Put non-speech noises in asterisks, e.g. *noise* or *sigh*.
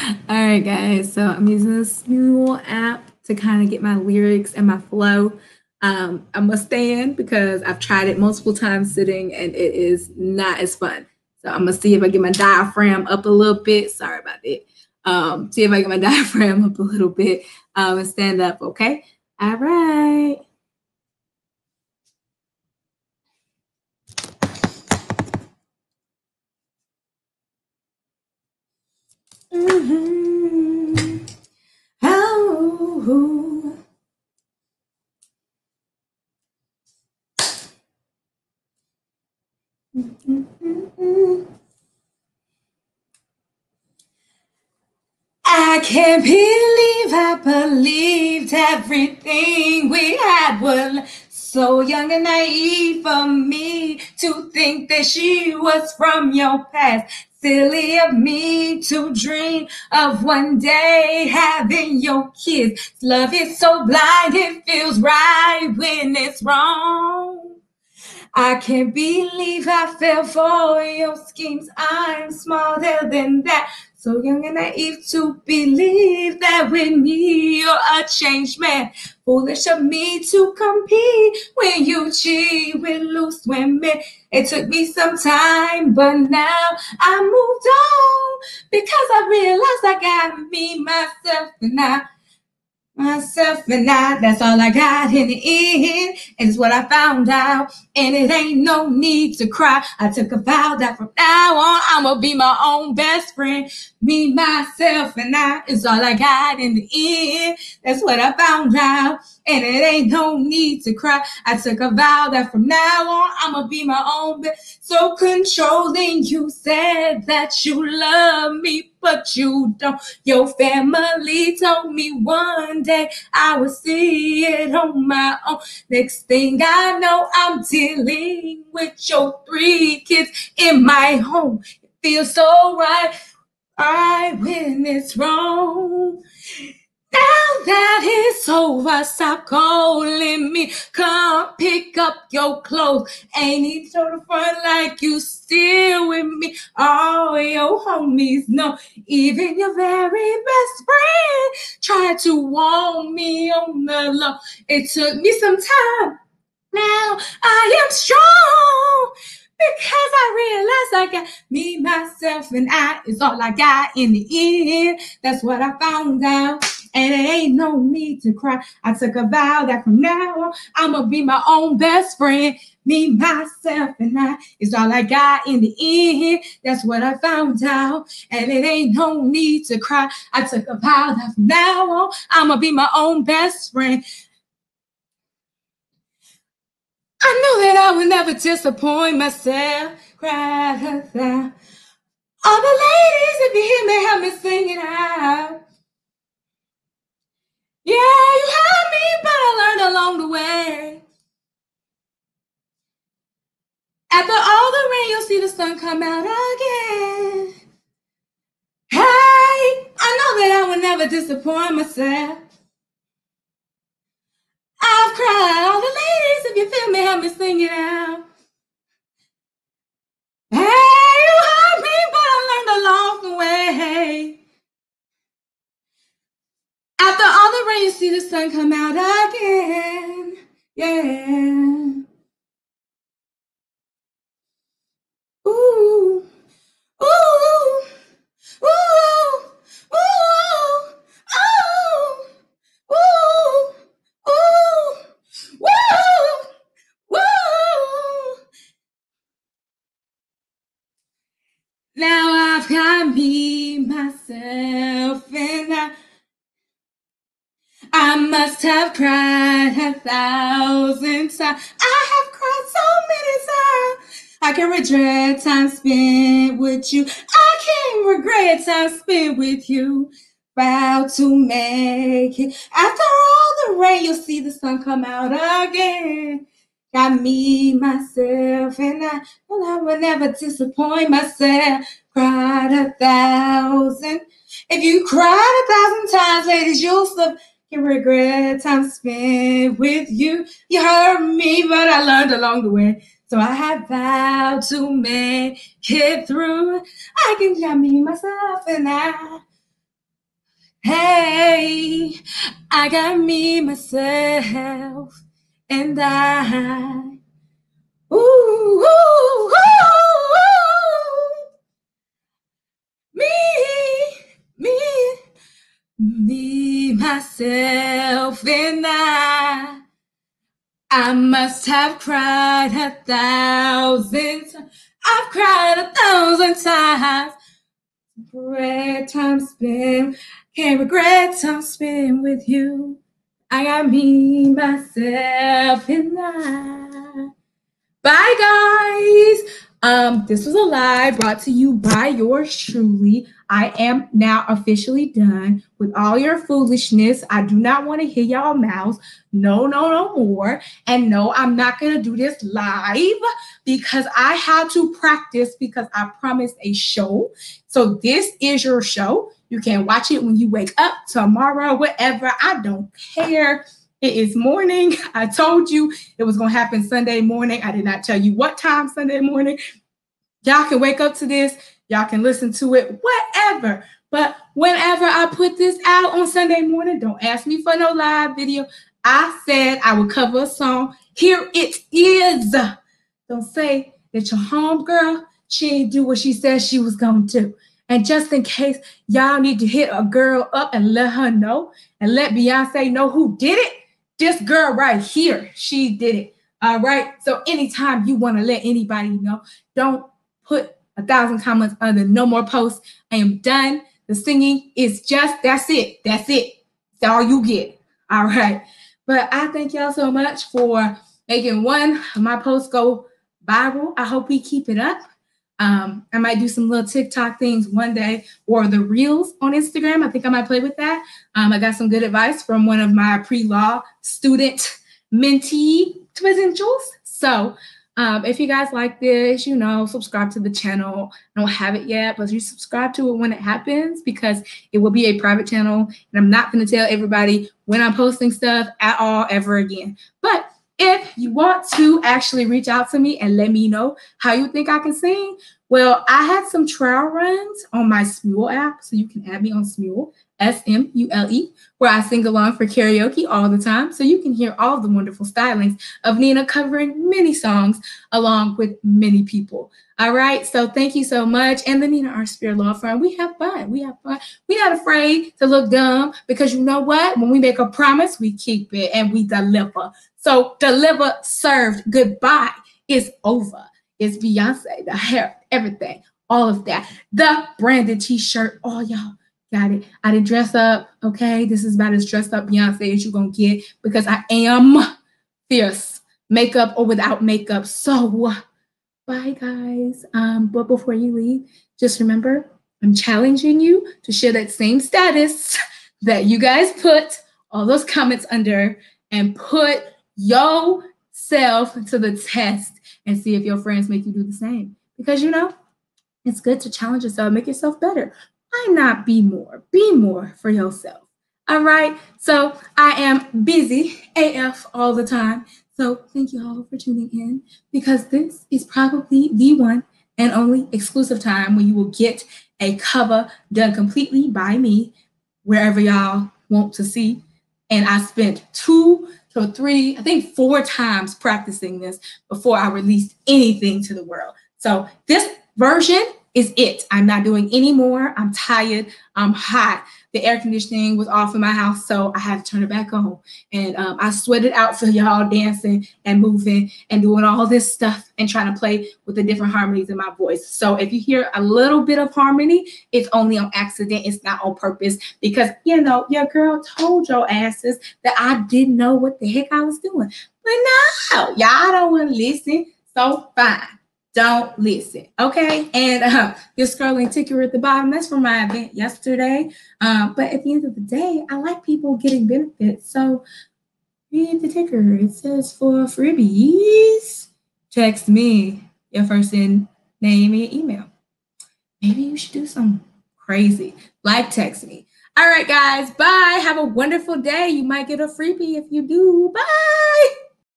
*laughs* All right, guys. So I'm using this new app to kind of get my lyrics and my flow. Um, I'm a stand because I've tried it multiple times sitting and it is not as fun. So I'm gonna see if I get my diaphragm up a little bit. Sorry about it. Um, see if I get my *laughs* diaphragm up a little bit um, and stand up. Okay. All right. Mm-hmm. Oh. I can't believe I believed everything we had was so young and naive for me to think that she was from your past. Silly of me to dream of one day having your kids. Love is so blind, it feels right when it's wrong. I can't believe I fell for your schemes. I'm smarter than that. So young and naive to believe that with me you're a changed man. Foolish of me to compete when you cheat with loose women. It took me some time, but now I moved on because I realized I got me, myself, and I myself and I, that's all I got in the end. It's what I found out. And it ain't no need to cry. I took a vow that from now on, I'ma be my own best friend. Me, myself, and I is all I got in the end. That's what I found out. And it ain't no need to cry. I took a vow that from now on, I'ma be my own best. So controlling, you said that you love me, but you don't. Your family told me one day I would see it on my own. Next thing I know, I'm dealing with your three kids in my home. It feels so right, right when it's wrong. Now that it's over, stop calling me. Come pick up your clothes. Ain't it so fun like you still with me? All your homies know, even your very best friend tried to warn me on the low. It took me some time. Now I am strong because I realized I got me, myself, and I is all I got in the end. That's what I found out. And it ain't no need to cry. I took a vow that from now on, I'ma be my own best friend. Me, myself, and I is all I got in the end. That's what I found out. And it ain't no need to cry. I took a vow that from now on, I'ma be my own best friend. I know that I will never disappoint myself. Cry All the ladies, if you hear me, help me sing it out. Yeah, you had me, but I learned along the way. After all the rain, you'll see the sun come out again. Hey, I know that I will never disappoint myself. I've cried. All the ladies, if you feel me, help me sing it out. Hey, sun come out again. Yeah. Ooh. Ooh. Ooh. Ooh. Ooh. Ooh. Ooh, woo, woo. Now I've got me, myself, and I. I must have cried a thousand times. I have cried so many times. I can regret time spent with you. I can't regret time spent with you about to make it. After all the rain, you'll see the sun come out again. Got me, myself, and I, well, I will never disappoint myself. Cried a thousand. If you cried a thousand times, ladies, you'll still can regret time spent with you. You hurt me, but I learned along the way. So I have vowed to make it through. I can got me, myself, and I Hey, I got me, myself, and I. Ooh, ooh, ooh, ooh. Me, myself, and I. I must have cried a thousand times. I've cried a thousand times. Regret time spent, can't regret time spent with you. I got me, myself, and I. Bye, guys. Um, this was a live brought to you by yours truly. I am now officially done with all your foolishness. I do not want to hear y'all mouths. No, no, no more. And no, I'm not going to do this live because I had to practice because I promised a show. So this is your show. You can watch it when you wake up tomorrow, whatever. I don't care. It is morning. I told you it was going to happen Sunday morning. I did not tell you what time Sunday morning. Y'all can wake up to this. Y'all can listen to it, whatever. But whenever I put this out on Sunday morning, don't ask me for no live video. I said I would cover a song. Here it is. Don't say that your home girl, she ain't do what she said she was going to. And just in case y'all need to hit a girl up and let her know and let Beyonce know who did it, this girl right here, she did it. All right. So anytime you want to let anybody know, don't put a thousand comments under no more posts. I am done. The singing is just that's it. That's it. That's all you get. All right. But I thank y'all so much for making one of my posts go viral. I hope we keep it up. Um, I might do some little TikTok things one day or the reels on Instagram. I think I might play with that. Um, I got some good advice from one of my pre law student mentee twins So um, if you guys like this, you know, subscribe to the channel. I don't have it yet, but you subscribe to it when it happens because it will be a private channel. And I'm not going to tell everybody when I'm posting stuff at all ever again. But if you want to actually reach out to me and let me know how you think I can sing, well, I had some trial runs on my Smule app, so you can add me on Smule, S M U L E, where I sing along for karaoke all the time, so you can hear all the wonderful stylings of Neena covering many songs along with many people. All right, so thank you so much. And the Neena R. Speer Law Firm, we have fun. We have fun. We're not afraid to look dumb because you know what? When we make a promise, we keep it and we deliver. So deliver, served, goodbye is over. It's Beyonce, the hair, everything, all of that. The branded t-shirt, all y'all got it. I didn't dress up, okay? This is about as dressed up Beyonce as you're gonna get because I am fierce, makeup or without makeup. So bye guys. Um, but before you leave, just remember, I'm challenging you to share that same status *laughs* that you guys put all those comments under and put yourself to the test and see if your friends make you do the same. Because you know, it's good to challenge yourself, make yourself better. Why not be more? Be more for yourself. All right. So I am busy AF all the time. So thank you all for tuning in because this is probably the one and only exclusive time when you will get a cover done completely by me wherever y'all want to see. And I spent two so three, I think four times practicing this before I released anything to the world. So this version is it. I'm not doing any more. I'm tired. I'm hot. The air conditioning was off in my house, so I had to turn it back on. And um, I sweated out for *laughs* y'all dancing and moving and doing all this stuff and trying to play with the different harmonies in my voice. So if you hear a little bit of harmony, it's only on accident. It's not on purpose because, you know, your girl told your asses that I didn't know what the heck I was doing. But no, y'all don't want to listen. So fine don't listen. Okay. And uh, your scrolling ticker at the bottom, that's from my event yesterday. Um, but at the end of the day, I like people getting benefits. So read the ticker. It says for freebies, text me your first name and email. Maybe you should do some crazy. Like text me. All right, guys. Bye. Have a wonderful day. You might get a freebie if you do. Bye.